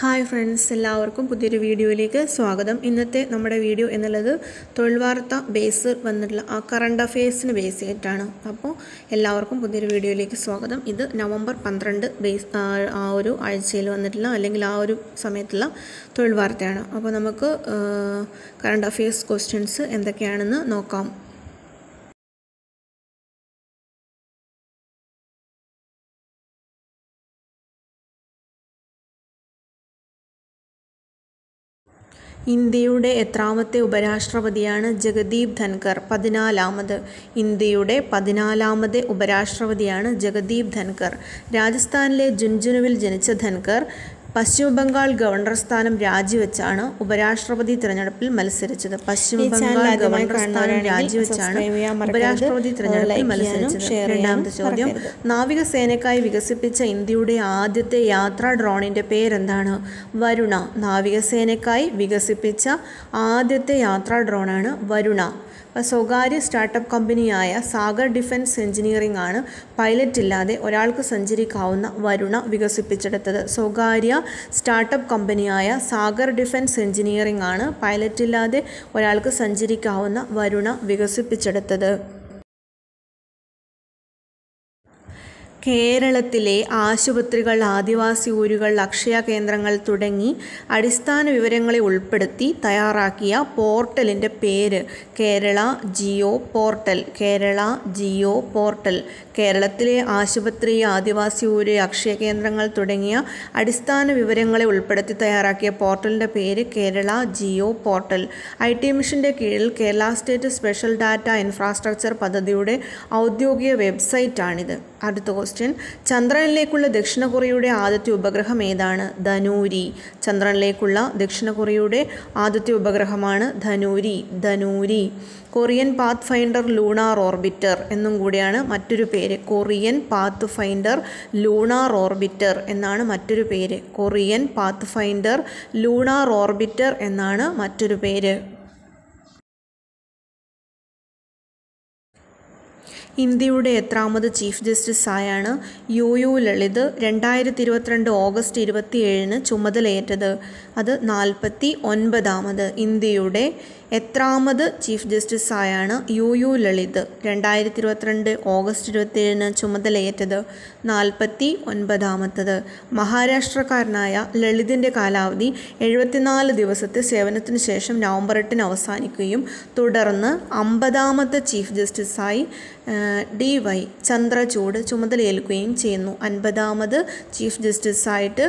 Hi friends എല്ലാവർക്കും പുതിയൊരു വീഡിയോയിലേക്ക് സ്വാഗതം. ഇന്നത്തെ നമ്മുടെ വീഡിയോ എന്നുള്ളത് തൊഴിൽ വാർത്ത ബേസ് വന്നിട്ടുള്ള ആ കറണ്ട് അഫയേഴ്സിന് ബേസ് ചെയ്തിട്ടാണ്. അപ്പോൾ എല്ലാവർക്കും പുതിയൊരു വീഡിയോയിലേക്ക് സ്വാഗതം. ഇത് നവംബർ പന്ത്രണ്ട് ബേസ് ആ ഒരു ആഴ്ചയിൽ വന്നിട്ടുള്ള അല്ലെങ്കിൽ ആ ഒരു സമയത്തുള്ള തൊഴിൽ വാർത്തയാണ് അപ്പോൾ നമുക്ക് കറണ്ട് അഫയേഴ്സ് ക്വസ്റ്റ്യൻസ് എന്തൊക്കെയാണെന്ന് നോക്കാം. ഇന്ത്യയുടെ എത്രാമത്തെ ഉപരാഷ്ട്രപതിയാണ് ജഗദീപ് ധൻകർ പതിനാലാമത്. ഇന്ത്യയുടെ പതിനാലാമത്തെ ഉപരാഷ്ട്രപതിയാണ് ജഗദീപ് ധൻകർ രാജസ്ഥാനിലെ ജുൻജുനുവിൽ ജനിച്ച ധൻകർ പശ്ചിമബംഗാൾ ഗവർണർ സ്ഥാനം രാജിവെച്ചാണ് ഉപരാഷ്ട്രപതി തിരഞ്ഞെടുപ്പിൽ മത്സരിച്ചത്. പശ്ചിമബംഗാൾ ഗവർണർ സ്ഥാനം രാജിവെച്ചാണ് ഉപരാഷ്ട്രപതി തിരഞ്ഞെടുപ്പിൽ മത്സരിച്ചത്. രണ്ടാമത്തെ ചോദ്യം നാവികസേനയ്ക്കായി വികസിപ്പിച്ച ഇന്ത്യയുടെ ആദ്യത്തെ യാത്രാ ഡ്രോണിന്റെ പേരെന്താണ്? വരുണ. നാവികസേനയ്ക്കായി വികസിപ്പിച്ച ആദ്യത്തെ യാത്രാ ഡ്രോണാണ് വരുണ. സ്വകാര്യ സ്റ്റാർട്ടപ്പ് കമ്പനിയായ സാഗർ ഡിഫൻസ് എഞ്ചിനീയറിംഗ് ആണ് പൈലറ്റ് ഇല്ലാതെ ഒരാൾക്ക് സഞ്ചരിക്കാവുന്ന വരുണ വികസിപ്പിച്ചെടുത്തത്. സ്വകാര്യ സ്റ്റാർട്ടപ്പ് കമ്പനിയായ സാഗർ ഡിഫൻസ് എഞ്ചിനീയറിംഗ് ആണ് പൈലറ്റ് ഇല്ലാതെ ഒരാൾക്ക് സഞ്ചരിക്കാവുന്ന വരുണ വികസിപ്പിച്ചെടുത്തത്. കേരളത്തിലെ ആശുപത്രികൾ ആദിവാസി ഊരുകൾ അക്ഷയ കേന്ദ്രങ്ങൾ തുടങ്ങി അടിസ്ഥാന വിവരങ്ങളെ ഉൾപ്പെടുത്തി തയ്യാറാക്കിയ പോർട്ടലിന്റെ പേര് Kerala geo portal Kerala geo portal. കേരളത്തിലെ ആശുപത്രി ആദിവാസി ഊര് അക്ഷയ കേന്ദ്രങ്ങൾ തുടങ്ങിയ അടിസ്ഥാന വിവരങ്ങളെ ഉൾപ്പെടുത്തി തയ്യാറാക്കിയ പോർട്ടലിന്റെ പേര് Kerala geo portal. I T മിഷന്റെ കീഴിൽ Kerala state spatial data infrastructure പദ്ധതിയുടെ ഔദ്യോഗിക വെബ്സൈറ്റാണിത്. അടുത്ത ക്വസ്റ്റ്യൻ. ചന്ദ്രനിലേക്കുള്ള ദക്ഷിണ കൊറിയയുടെ ആദ്യത്തെ ഉപഗ്രഹം ഏതാണ്? ധനൂരി. ചന്ദ്രനിലേക്കുള്ള ദക്ഷിണ കൊറിയയുടെ ആദ്യത്തെ ഉപഗ്രഹമാണ് Danuri. Danuri. Korean pathfinder lunar orbiter എന്നും കൂടിയാണ് മറ്റൊരു പേര്. Korean pathfinder lunar orbiter എന്നാണ് മറ്റൊരു പേര്. Korean pathfinder lunar orbiter എന്നാണ് മറ്റൊരു പേര്. ഇന്ത്യയുടെ എത്രാമത് ചീഫ് ജസ്റ്റിസ് ആയാണ് യു യു ലളിത് രണ്ടായിരത്തി ഇരുപത്തിരണ്ട് ഓഗസ്റ്റ് ഇരുപത്തിയേഴിന് ചുമതലയേറ്റത്. അത് നാൽപ്പത്തി ഒൻപതാമത് ഇന്ത്യയുടെ എത്രാമത് ചീഫ് ജസ്റ്റിസായാണ് യു യു ലളിത്. രണ്ടായിരത്തി ഇരുപത്തിരണ്ട് ഓഗസ്റ്റ് ഇരുപത്തിയേഴിന് ചുമതലയേറ്റത് നാൽപ്പത്തി ഒൻപതാമത്തത് മഹാരാഷ്ട്രക്കാരനായ ലളിതിന്റെ കാലാവധി എഴുപത്തിനാല് ദിവസത്തെ സേവനത്തിന് ശേഷം നവംബർ എട്ടിന് അവസാനിക്കുകയും തുടർന്ന് അമ്പതാമത്തെ ചീഫ് ജസ്റ്റിസായി ഡി വൈ ചന്ദ്രചൂഡ് ചുമതലയേൽക്കുകയും ചെയ്യുന്നു. അൻപതാമത് ചീഫ് ജസ്റ്റിസായിട്ട്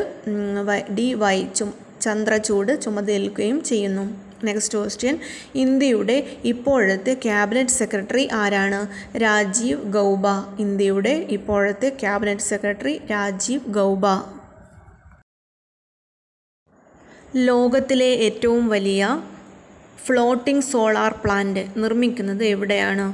ഡി വൈ ചു ചന്ദ്രചൂഡ് ചുമതലയേൽക്കുകയും ചെയ്യുന്നു. നെക്സ്റ്റ് ക്വസ്റ്റ്യൻ ഇന്ത്യയുടെ ഇപ്പോഴത്തെ ക്യാബിനറ്റ് സെക്രട്ടറി ആരാണ്? രാജീവ് ഗൗബ. ഇന്ത്യയുടെ ഇപ്പോഴത്തെ ക്യാബിനറ്റ് സെക്രട്ടറി രാജീവ് ഗൗബ. ലോകത്തിലെ ഏറ്റവും വലിയ ഫ്ലോട്ടിംഗ് സോളാർ പ്ലാന്റ് നിർമ്മിക്കുന്നത് എവിടെയാണ്?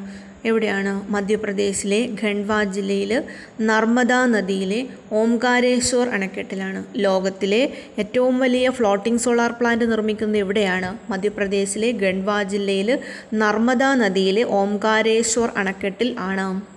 എവിടെയാണ്? മധ്യപ്രദേശിലെ ഖണ്ഡ്വ ജില്ലയിൽ നർമ്മദ നദിയിലെ ഓംകാരേശ്വർ അണക്കെട്ടിലാണ്. ലോകത്തിലെ ഏറ്റവും വലിയ ഫ്ലോട്ടിംഗ് സോളാർ പ്ലാന്റ് നിർമ്മിക്കുന്നത് എവിടെയാണ്? മധ്യപ്രദേശിലെ ഖണ്ഡ്വ ജില്ലയിൽ നർമ്മദ നദിയിലെ ഓംകാരേശ്വർ അണക്കെട്ടിൽ ആണ്.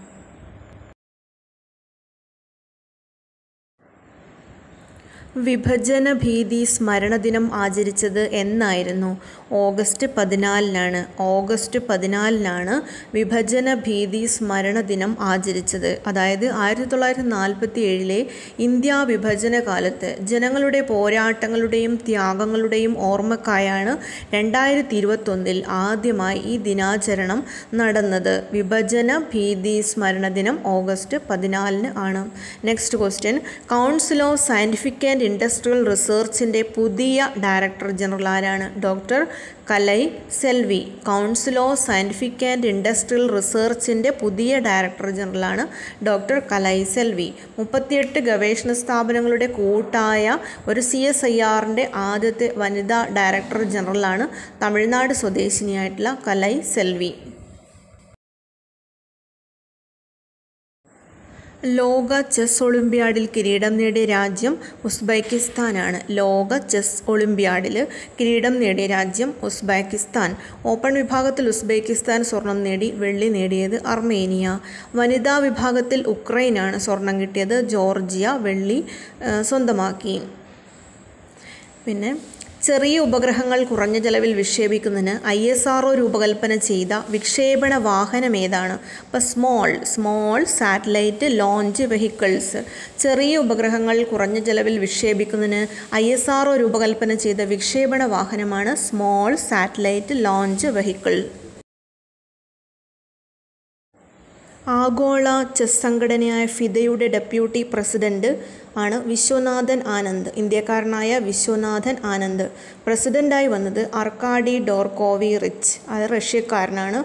വിഭജന ഭീതി സ്മരണ ദിനം ആചരിച്ചത് എന്നായിരുന്നു. ഓഗസ്റ്റ് പതിനാലിനാണ്. ഓഗസ്റ്റ് പതിനാലിനാണ് വിഭജന ഭീതി സ്മരണ ദിനം ആചരിച്ചത്. അതായത് ആയിരത്തി തൊള്ളായിരത്തി നാൽപ്പത്തി ഏഴിലെ ഇന്ത്യ വിഭജന കാലത്ത് ജനങ്ങളുടെ പോരാട്ടങ്ങളുടെയും ത്യാഗങ്ങളുടെയും ഓർമ്മക്കായാണ് രണ്ടായിരത്തി ഇരുപത്തൊന്നിൽ ആദ്യമായി ഈ ദിനാചരണം നടന്നത്. വിഭജന ഭീതി സ്മരണ ദിനം ഓഗസ്റ്റ് പതിനാലിന് ആണ്. Next question council of scientific and industrial റിസർച്ചിന്റെ പുതിയ ഡയറക്ടർ ജനറൽ ആരാണ്? Doctor Kalai Selvi council of scientific and industrial റിസർച്ചിന്റെ പുതിയ ഡയറക്ടർ ജനറലാണ് ഡോക്ടർ കലൈ സെൽവി. മുപ്പത്തിയെട്ട് ഗവേഷണ സ്ഥാപനങ്ങളുടെ കൂട്ടായ ഒരു സി എസ് ഐ ആറിന്റെ ആദ്യത്തെ വനിതാ ഡയറക്ടർ ജനറലാണ് തമിഴ്നാട് സ്വദേശിനിയായിട്ടുള്ള കലൈ സെൽവി. ലോക ചെസ് ഒളിമ്പ്യാഡിൽ കിരീടം നേടിയ രാജ്യം ഉസ്ബെക്കിസ്ഥാനാണ്. ലോക ചെസ് ഒളിമ്പ്യാഡിൽ കിരീടം നേടിയ രാജ്യം ഉസ്ബെക്കിസ്ഥാൻ. ഓപ്പൺ വിഭാഗത്തിൽ ഉസ്ബെക്കിസ്ഥാൻ സ്വർണം നേടി വെള്ളി നേടിയത് അർമേനിയ. വനിതാ വിഭാഗത്തിൽ ഉക്രൈനാണ് സ്വർണം കിട്ടിയത് ജോർജിയ വെള്ളി സ്വന്തമാക്കി. പിന്നെ ചെറിയ ഉപഗ്രഹങ്ങൾ കുറഞ്ഞ ചെലവിൽ വിക്ഷേപിക്കുന്നതിന് ഐ എസ് ആർ ഒ രൂപകൽപ്പന ചെയ്ത വിക്ഷേപണ വാഹനം ഏതാണ്? ഇപ്പോൾ small small satellite launch vehicles ചെറിയ ഉപഗ്രഹങ്ങൾ കുറഞ്ഞ ചെലവിൽ വിക്ഷേപിക്കുന്നതിന് ഐ എസ് ആർ ഒ രൂപകൽപ്പന ചെയ്ത വിക്ഷേപണ വാഹനമാണ് സ്മോൾ സാറ്റലൈറ്റ് ലോഞ്ച് വെഹിക്കിൾ ആഗോള ചെസ് സംഘടനയായ ഫിദയുടെ ഡെപ്യൂട്ടി പ്രസിഡന്റ് ആണ് വിശ്വനാഥൻ ആനന്ദ്. ഇന്ത്യക്കാരനായ വിശ്വനാഥൻ ആനന്ദ്. പ്രസിഡന്റായി വന്നത് അർക്കാഡി ഡോർകോവി റിച്ച് അത് റഷ്യക്കാരനാണ്.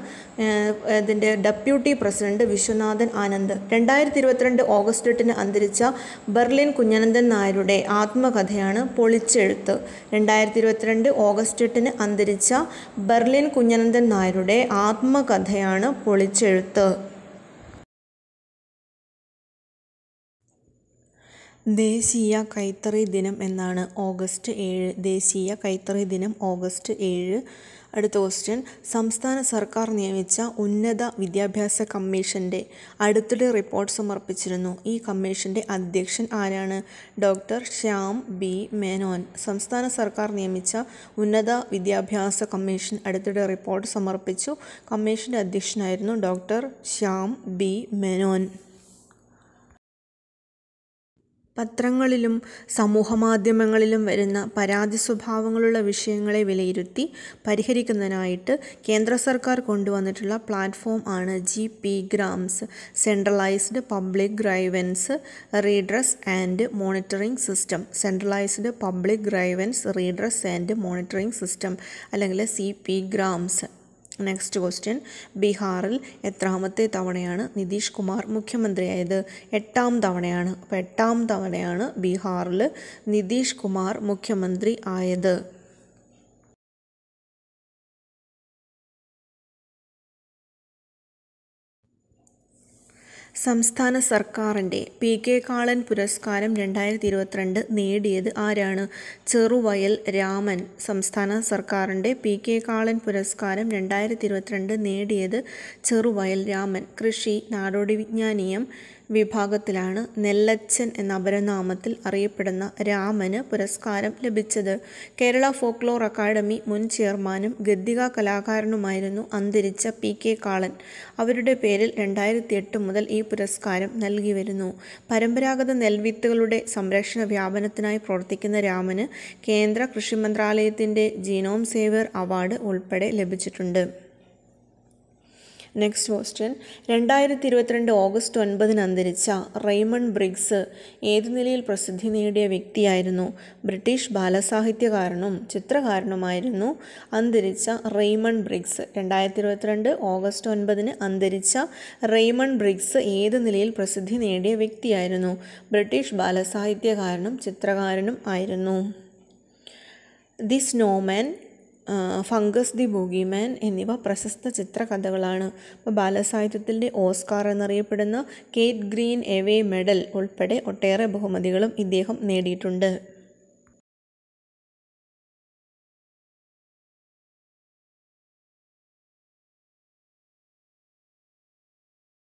ഇതിന്റെ ഡെപ്യൂട്ടി പ്രസിഡന്റ് വിശ്വനാഥൻ ആനന്ദ്. രണ്ടായിരത്തി ഇരുപത്തിരണ്ട് ഓഗസ്റ്റ് എട്ടിന് അന്തരിച്ച ബെർലിൻ കുഞ്ഞനന്ദൻ നായരുടെ ആത്മകഥയാണ് പൊളിച്ചെഴുത്ത്. രണ്ടായിരത്തി ഇരുപത്തിരണ്ട് ഓഗസ്റ്റ് എട്ടിന് അന്തരിച്ച ബെർലിൻ കുഞ്ഞനന്ദൻ നായരുടെ ആത്മകഥയാണ് പൊളിച്ചെഴുത്ത്. ദേശീയ കൈത്തറി ദിനം എന്നാണ് ഓഗസ്റ്റ് ഏഴ്. ദേശീയ കൈത്തറി ദിനം ഓഗസ്റ്റ് ഏഴ്. അടുത്ത ക്വസ്റ്റ്യൻ സംസ്ഥാന സർക്കാർ നിയമിച്ച ഉന്നത വിദ്യാഭ്യാസ കമ്മീഷന്റെ അടുത്തിടെ റിപ്പോർട്ട് സമർപ്പിച്ചിരുന്നു. ഈ കമ്മീഷന്റെ അധ്യക്ഷൻ ആരാണ്? Doctor Shyam B. മേനോൻ. സംസ്ഥാന സർക്കാർ നിയമിച്ച ഉന്നത വിദ്യാഭ്യാസ കമ്മീഷൻ അടുത്തിടെ റിപ്പോർട്ട് സമർപ്പിച്ചു. കമ്മീഷന്റെ അധ്യക്ഷനായിരുന്നു ഡോക്ടർ ശ്യാം ബി. മേനോൻ. പത്രങ്ങളിലും സമൂഹമാധ്യമങ്ങളിലും വരുന്ന പരാതി സ്വഭാവങ്ങളുള്ള വിഷയങ്ങളെ വിലയിരുത്തി പരിഹരിക്കുന്നതിനായിട്ട് കേന്ദ്ര സർക്കാർ കൊണ്ടുവന്നിട്ടുള്ള പ്ലാറ്റ്ഫോം ആണ് G P GRAMS. Centralised public grievance redress and monitoring system. Centralised public grievance redress and monitoring system അല്ലെങ്കിൽ C P GRAMS. Next question ബീഹാറിൽ എത്രാമത്തെ തവണയാണ് നിതീഷ് കുമാർ മുഖ്യമന്ത്രിയായത്? എട്ടാം തവണയാണ് അപ്പോൾ എട്ടാം തവണയാണ് ബീഹാറിൽ നിതീഷ് കുമാർ മുഖ്യമന്ത്രി ആയത്. സംസ്ഥാന സർക്കാരിന്റെ പി കെ കാളൻ പുരസ്കാരം രണ്ടായിരത്തി ഇരുപത്തിരണ്ട് നേടിയത് ആരാണ്? ചെറുവയൽ രാമൻ. സംസ്ഥാന സർക്കാരിന്റെ പി കെ കാളൻ പുരസ്കാരം രണ്ടായിരത്തി ഇരുപത്തിരണ്ട് നേടിയത് ചെറുവയൽ രാമൻ. കൃഷി നാടോടി വിജ്ഞാനീയം വിഭാഗത്തിലാണ് നെല്ലച്ചൻ എന്ന അപരനാമത്തിൽ അറിയപ്പെടുന്ന രാമന് പുരസ്കാരം ലഭിച്ചത്. കേരള ഫോക്ലോർ അക്കാദമി മുൻ ചെയർമാനും ഗദ്ദിക കലാകാരനുമായിരുന്നു അന്തരിച്ച പി കെ കാളൻ. അവരുടെ പേരിൽ രണ്ടായിരത്തി എട്ട് മുതൽ ഈ പുരസ്കാരം നൽകി വരുന്നു. പരമ്പരാഗത നെൽവിത്തുകളുടെ സംരക്ഷണ വ്യാപനത്തിനായി പ്രവർത്തിക്കുന്ന രാമന് കേന്ദ്ര കൃഷി മന്ത്രാലയത്തിന്റെ ജീനോം സേവർ അവാർഡ് ഉൾപ്പെടെ ലഭിച്ചിട്ടുണ്ട്. Next question. രണ്ടായിരത്തി ഇരുപത്തിരണ്ട് ഓഗസ്റ്റ് ഒൻപതിന് അന്തരിച്ച റെയ്മൺ ബ്രിഗ്സ് ഏതു നിലയിൽ പ്രസിദ്ധി നേടിയ വ്യക്തിയായിരുന്നു? ബ്രിട്ടീഷ് ബാലസാഹിത്യകാരനും ചിത്രകാരനുമായിരുന്നു. അന്തരിച്ച റെയ്മൺ ബ്രിഗ്സ്. രണ്ടായിരത്തി ഇരുപത്തിരണ്ട് ഓഗസ്റ്റ് ഒൻപതിന് അന്തരിച്ച റെയ്മൺ ബ്രിഗ്സ് ഏത് നിലയിൽ പ്രസിദ്ധി നേടിയ വ്യക്തിയായിരുന്നു? ബ്രിട്ടീഷ് ബാലസാഹിത്യകാരനും ചിത്രകാരനും ആയിരുന്നു. The snowman fungus the bogeyman എന്നിവ പ്രശസ്ത ചിത്രകഥകളാണ്. അപ്പോൾ ബാലസാഹിത്യത്തിന്റെ ഓസ്കാർ എന്നറിയപ്പെടുന്ന കേറ്റ് ഗ്രീൻ എവേ മെഡൽ ഉൾപ്പെടെ ഒട്ടേറെ ബഹുമതികളും ഇദ്ദേഹം നേടിയിട്ടുണ്ട്.